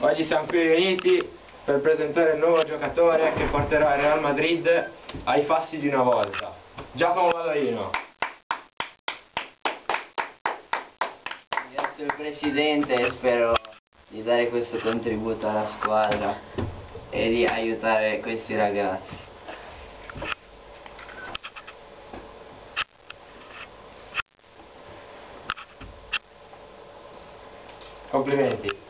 Oggi siamo qui riuniti per presentare il nuovo giocatore che porterà il Real Madrid ai fassi di una volta. Giacomo Valorino. Ringrazio il Presidente e spero di dare questo contributo alla squadra e di aiutare questi ragazzi. Complimenti.